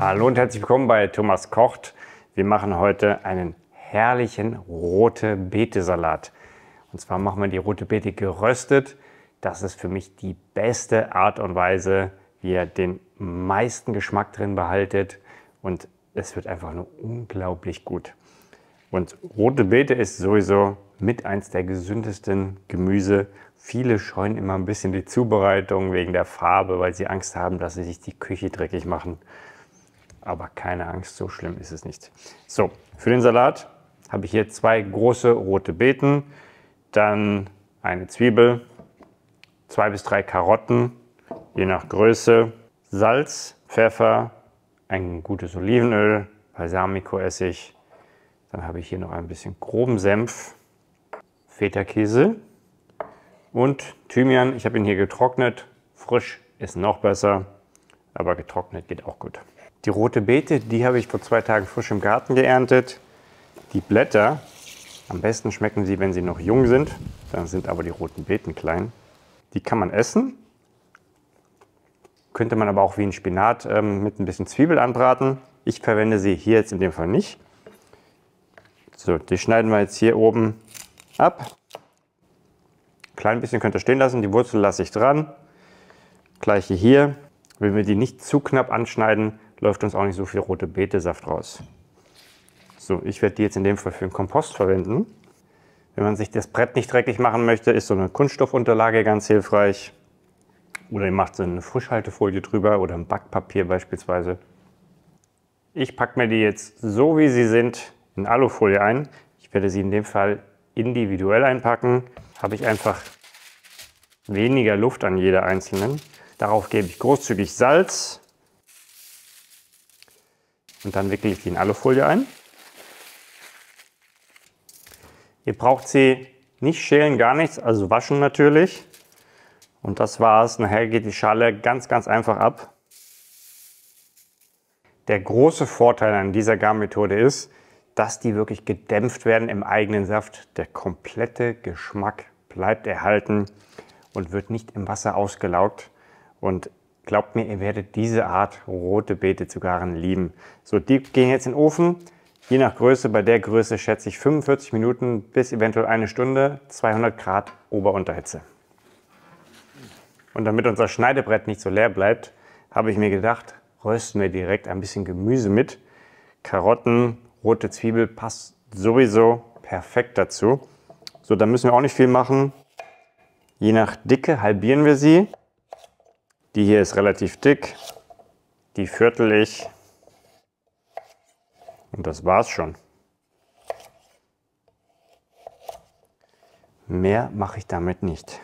Hallo und herzlich willkommen bei Thomas Kocht. Wir machen heute einen herrlichen rote Beete Salat. Und zwar machen wir die rote Beete geröstet. Das ist für mich die beste Art und Weise, wie ihr den meisten Geschmack drin behaltet und es wird einfach nur unglaublich gut. Und rote Beete ist sowieso mit eins der gesündesten Gemüse. Viele scheuen immer ein bisschen die Zubereitung wegen der Farbe, weil sie Angst haben, dass sie sich die Küche dreckig machen. Aber keine Angst, so schlimm ist es nicht. So, für den Salat habe ich hier zwei große rote Beeten, dann eine Zwiebel, zwei bis drei Karotten, je nach Größe, Salz, Pfeffer, ein gutes Olivenöl, Balsamico-Essig. Dann habe ich hier noch ein bisschen groben Senf, Feta-Käse und Thymian. Ich habe ihn hier getrocknet. Frisch ist noch besser, aber getrocknet geht auch gut. Die rote Beete, die habe ich vor zwei Tagen frisch im Garten geerntet. Die Blätter, am besten schmecken sie, wenn sie noch jung sind. Dann sind aber die roten Beeten klein. Die kann man essen. Könnte man aber auch wie ein Spinat ähm, mit ein bisschen Zwiebel anbraten. Ich verwende sie hier jetzt in dem Fall nicht. So, die schneiden wir jetzt hier oben ab. Klein bisschen könnt ihr stehen lassen, die Wurzel lasse ich dran. Gleiche hier. Wenn wir die nicht zu knapp anschneiden, läuft uns auch nicht so viel rote Betesaft raus. So, ich werde die jetzt in dem Fall für den Kompost verwenden. Wenn man sich das Brett nicht dreckig machen möchte, ist so eine Kunststoffunterlage ganz hilfreich. Oder ihr macht so eine Frischhaltefolie drüber oder ein Backpapier beispielsweise. Ich packe mir die jetzt so wie sie sind in Alufolie ein. Ich werde sie in dem Fall individuell einpacken. Habe ich einfach weniger Luft an jeder einzelnen. Darauf gebe ich großzügig Salz. Und dann wickele ich die in Alufolie ein. Ihr braucht sie nicht schälen, gar nichts, also waschen natürlich. Und das war's. Nachher geht die Schale ganz, ganz einfach ab. Der große Vorteil an dieser Garmethode ist, dass die wirklich gedämpft werden im eigenen Saft. Der komplette Geschmack bleibt erhalten und wird nicht im Wasser ausgelaugt. Und glaubt mir, ihr werdet diese Art rote Beete zu garen lieben. So, die gehen jetzt in den Ofen. Je nach Größe, bei der Größe schätze ich 45 Minuten bis eventuell eine Stunde, 200 Grad Ober-Unterhitze. Und damit unser Schneidebrett nicht so leer bleibt, habe ich mir gedacht, rösten wir direkt ein bisschen Gemüse mit. Karotten, rote Zwiebel passt sowieso perfekt dazu. So, da müssen wir auch nicht viel machen. Je nach Dicke halbieren wir sie. Die hier ist relativ dick. Die viertel ich. Und das war's schon. Mehr mache ich damit nicht.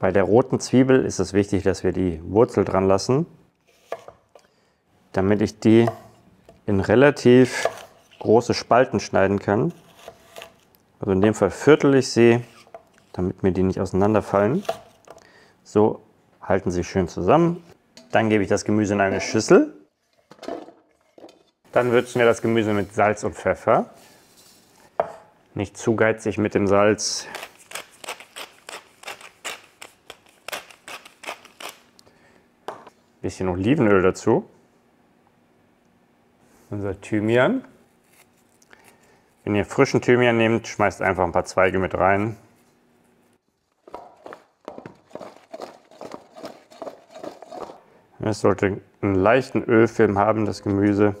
Bei der roten Zwiebel ist es wichtig, dass wir die Wurzel dran lassen, damit ich die in relativ große Spalten schneiden kann. Also in dem Fall viertel ich sie, damit mir die nicht auseinanderfallen. So halten sie schön zusammen. Dann gebe ich das Gemüse in eine Schüssel. Dann würzen wir das Gemüse mit Salz und Pfeffer. Nicht zu geizig mit dem Salz. bisschen Olivenöl dazu. Unser Thymian. Wenn ihr frischen Thymian nehmt, schmeißt einfach ein paar Zweige mit rein. Es sollte einen leichten Ölfilm haben, das Gemüse.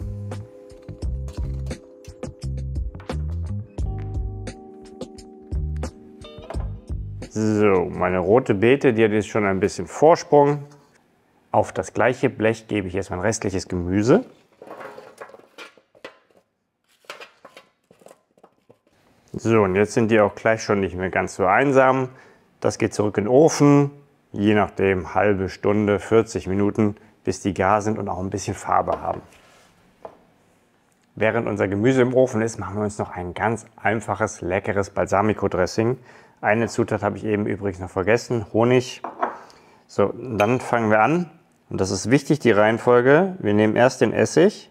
So, meine rote Beete, die hat jetzt schon ein bisschen Vorsprung. Auf das gleiche Blech gebe ich jetzt mein restliches Gemüse. So, und jetzt sind die auch gleich schon nicht mehr ganz so einsam. Das geht zurück in den Ofen, je nachdem halbe Stunde, 40 Minuten, bis die gar sind und auch ein bisschen Farbe haben. Während unser Gemüse im Ofen ist, machen wir uns noch ein ganz einfaches, leckeres Balsamico-Dressing. Eine Zutat habe ich eben übrigens noch vergessen, Honig. So, dann fangen wir an. Und das ist wichtig, die Reihenfolge. Wir nehmen erst den Essig.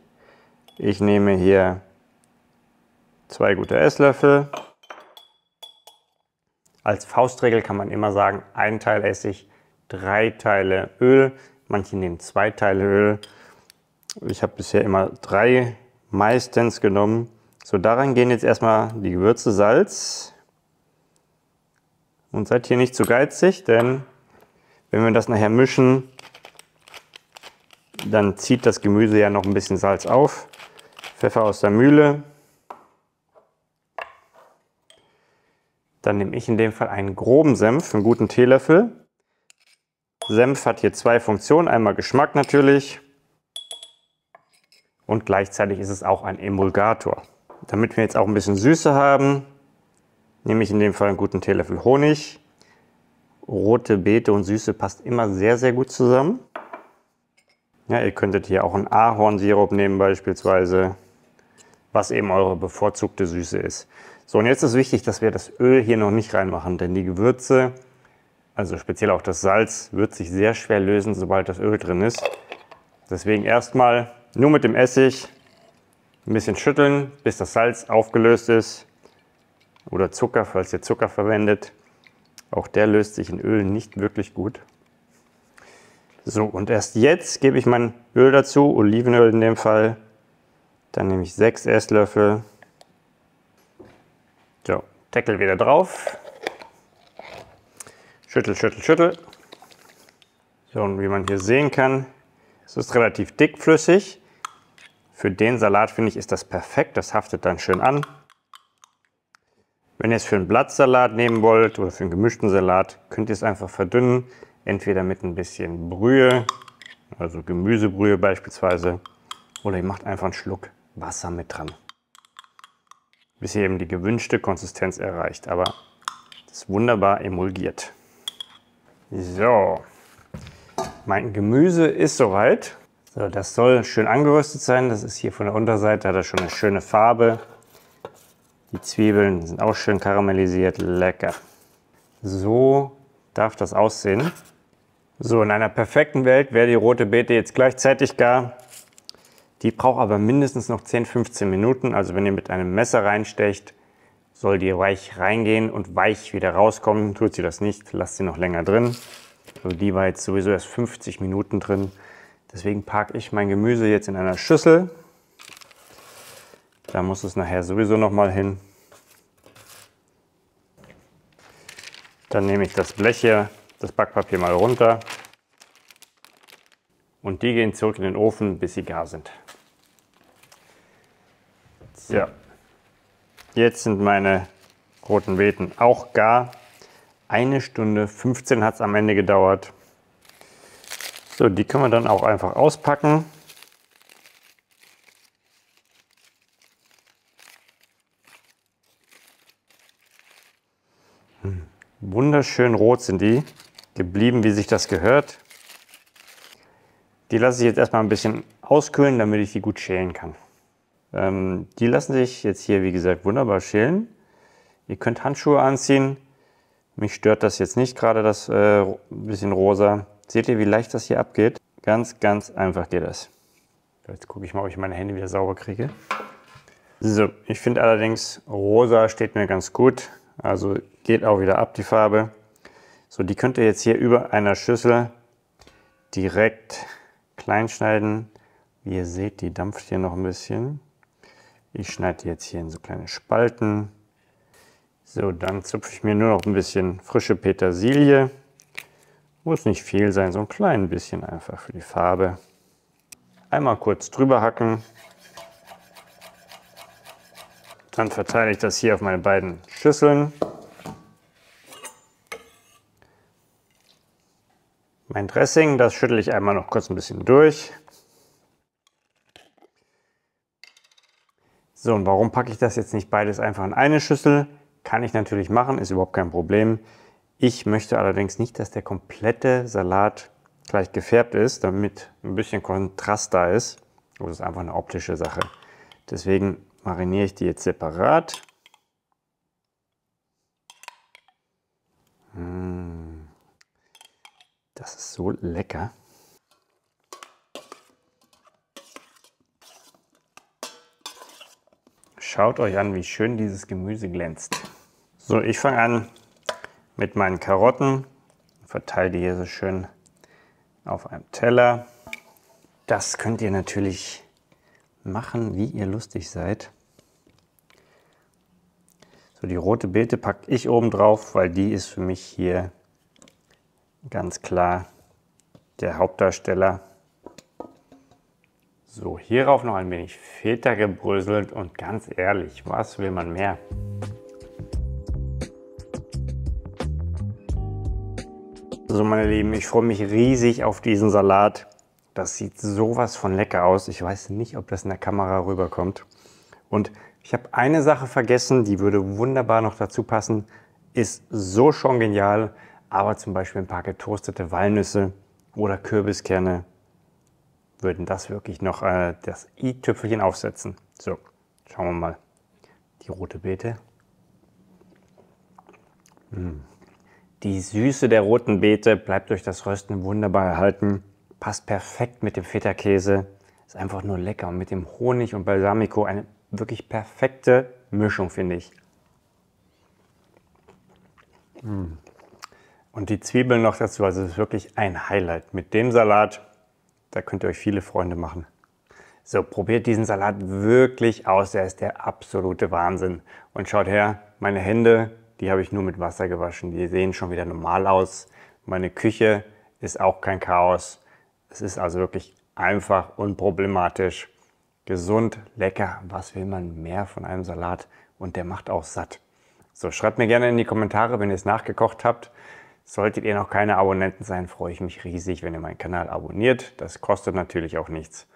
Ich nehme hier zwei gute Esslöffel. Als Faustregel kann man immer sagen, ein Teil Essig, drei Teile Öl. Manche nehmen zwei Teile Öl. Ich habe bisher immer drei meistens genommen. So, daran gehen jetzt erstmal die Gewürze, Salz. Und seid hier nicht zu geizig, denn wenn wir das nachher mischen, dann zieht das Gemüse ja noch ein bisschen Salz auf. Pfeffer aus der Mühle. Dann nehme ich in dem Fall einen groben Senf, einen guten Teelöffel. Senf hat hier zwei Funktionen. Einmal Geschmack natürlich und gleichzeitig ist es auch ein Emulgator. Damit wir jetzt auch ein bisschen Süße haben, nehme ich in dem Fall einen guten Teelöffel Honig. Rote Beete und Süße passt immer sehr, sehr gut zusammen. Ja, ihr könntet hier auch einen Ahornsirup nehmen beispielsweise, was eben eure bevorzugte Süße ist. So, und jetzt ist wichtig, dass wir das Öl hier noch nicht reinmachen, denn die Gewürze, also speziell auch das Salz, wird sich sehr schwer lösen, sobald das Öl drin ist. Deswegen erstmal nur mit dem Essig ein bisschen schütteln, bis das Salz aufgelöst ist. Oder Zucker, falls ihr Zucker verwendet. Auch der löst sich in Öl nicht wirklich gut. So, und erst jetzt gebe ich mein Öl dazu, Olivenöl in dem Fall. Dann nehme ich 6 Esslöffel. So, Deckel wieder drauf. Schüttel, schüttel, schüttel. So, und wie man hier sehen kann, es ist relativ dickflüssig. Für den Salat finde ich, ist das perfekt. Das haftet dann schön an. Wenn ihr es für einen Blattsalat nehmen wollt oder für einen gemischten Salat, könnt ihr es einfach verdünnen. Entweder mit ein bisschen Brühe, also Gemüsebrühe beispielsweise, oder ihr macht einfach einen Schluck Wasser mit dran. Bis ihr eben die gewünschte Konsistenz erreicht. Aber das ist wunderbar emulgiert. So, mein Gemüse ist soweit. So, das soll schön angeröstet sein. Das ist hier von der Unterseite, hat er schon eine schöne Farbe. Die Zwiebeln sind auch schön karamellisiert, lecker. So darf das aussehen. So, in einer perfekten Welt wäre die rote Beete jetzt gleichzeitig gar. Die braucht aber mindestens noch 10, 15 Minuten. Also wenn ihr mit einem Messer reinstecht, soll die weich reingehen und weich wieder rauskommen. Tut sie das nicht, lasst sie noch länger drin. Also die war jetzt sowieso erst 50 Minuten drin. Deswegen packe ich mein Gemüse jetzt in einer Schüssel. Da muss es nachher sowieso noch mal hin. Dann nehme ich das Blech hier, das Backpapier mal runter. Und die gehen zurück in den Ofen, bis sie gar sind. So. Jetzt sind meine roten Beeten auch gar. Eine Stunde 15 hat es am Ende gedauert. So, die können wir dann auch einfach auspacken. Hm. Wunderschön rot sind die, geblieben, wie sich das gehört. Die lasse ich jetzt erstmal ein bisschen auskühlen, damit ich die gut schälen kann. Ähm, die lassen sich jetzt hier, wie gesagt, wunderbar schälen. Ihr könnt Handschuhe anziehen. Mich stört das jetzt nicht gerade, das äh, bisschen rosa. Seht ihr, wie leicht das hier abgeht? Ganz, ganz einfach geht das. Jetzt gucke ich mal, ob ich meine Hände wieder sauber kriege. So, ich finde allerdings, rosa steht mir ganz gut. Also geht auch wieder ab, die Farbe. So, die könnt ihr jetzt hier über einer Schüssel direkt klein schneiden. Wie ihr seht, die dampft hier noch ein bisschen. Ich schneide jetzt hier in so kleine Spalten. So, dann zupfe ich mir nur noch ein bisschen frische Petersilie. Muss nicht viel sein, so ein klein bisschen einfach für die Farbe. Einmal kurz drüber hacken. Dann verteile ich das hier auf meine beiden Schüsseln. Mein Dressing, das schüttle ich einmal noch kurz ein bisschen durch. So, und warum packe ich das jetzt nicht beides einfach in eine Schüssel? Kann ich natürlich machen, ist überhaupt kein Problem. Ich möchte allerdings nicht, dass der komplette Salat gleich gefärbt ist, damit ein bisschen Kontrast da ist. Das ist einfach eine optische Sache. Deswegen mariniere ich die jetzt separat. Mmh. Das ist so lecker. Schaut euch an, wie schön dieses Gemüse glänzt. So, ich fange an mit meinen Karotten. Verteile die hier so schön auf einem Teller. das könnt ihr natürlich machen, wie ihr lustig seid. So, die rote Beete packe ich oben drauf, weil die ist für mich hier ganz klar der Hauptdarsteller. So, hierauf noch ein wenig Feta gebröselt und ganz ehrlich, was will man mehr? So meine Lieben, ich freue mich riesig auf diesen Salat. Das sieht sowas von lecker aus. Ich weiß nicht, ob das in der Kamera rüberkommt. Und ich habe eine Sache vergessen, die würde wunderbar noch dazu passen. Ist so schon genial, aber zum Beispiel ein paar getoastete Walnüsse oder Kürbiskerne würden das wirklich noch äh, das i-Tüpfelchen aufsetzen. So, schauen wir mal. Die rote Beete. Mm. Die Süße der roten Beete bleibt durch das Rösten wunderbar erhalten. Passt perfekt mit dem Feta-Käse. Ist einfach nur lecker. Und mit dem Honig und Balsamico eine wirklich perfekte Mischung, finde ich. Mm. Und die Zwiebeln noch dazu, also es ist wirklich ein Highlight. Mit dem Salat da könnt ihr euch viele Freunde machen. So, probiert diesen Salat wirklich aus. Er ist der absolute Wahnsinn. Und schaut her, meine Hände, die habe ich nur mit Wasser gewaschen. Die sehen schon wieder normal aus. Meine Küche ist auch kein Chaos. Es ist also wirklich einfach unproblematisch. Gesund, lecker. Was will man mehr von einem Salat? Und der macht auch satt. So, schreibt mir gerne in die Kommentare, wenn ihr es nachgekocht habt. Solltet ihr noch keine Abonnenten sein, freue ich mich riesig, wenn ihr meinen Kanal abonniert. Das kostet natürlich auch nichts.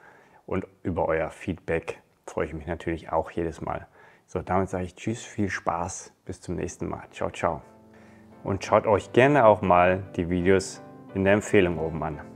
Und über euer Feedback freue ich mich natürlich auch jedes Mal. So, damit sage ich Tschüss, viel Spaß, bis zum nächsten Mal. Ciao, ciao. Und schaut euch gerne auch mal die Videos in der Empfehlung oben an.